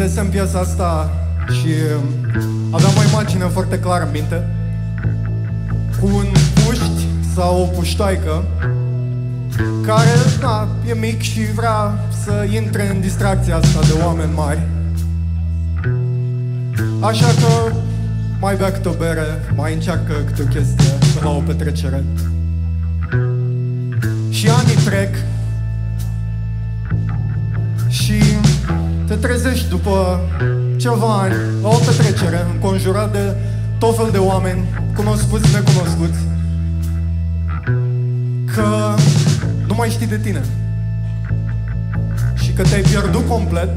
Scrisesem piesa asta și um, aveam o imagine foarte clară în minte cu un puști sau o puștoaică care, da, e mic și vrea să intre în distracția asta de oameni mari. Așa că mai bea câte o bere, mai încearcă câte o chestie la o petrecere. Și anii trec trezești după ceva ani la o petrecere înconjurat de tot fel de oameni cunoscuți, necunoscuți că nu mai știi de tine și că te-ai pierdut complet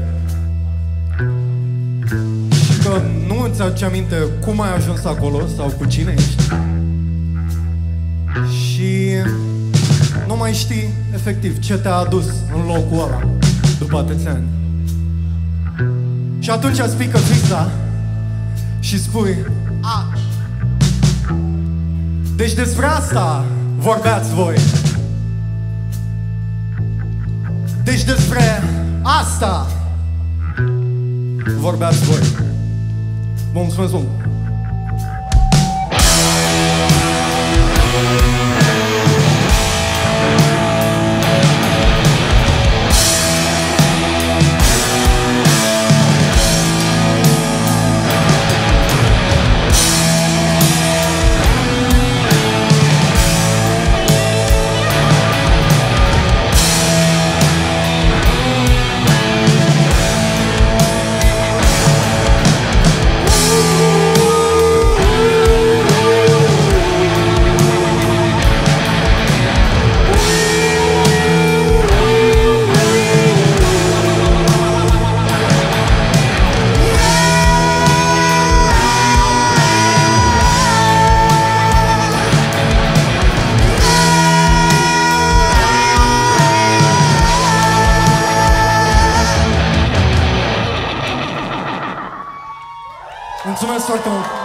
și că nu îți aduce aminte cum ai ajuns acolo sau cu cine ești și nu mai știi efectiv ce te-a adus în locul ăla după atâția ani. Și atunci îți pică fixa și spui A. Deci despre asta vorbeați voi. Deci despre asta vorbeați voi. Vă mulțumesc mult! Mulțumesc foarte!